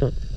No.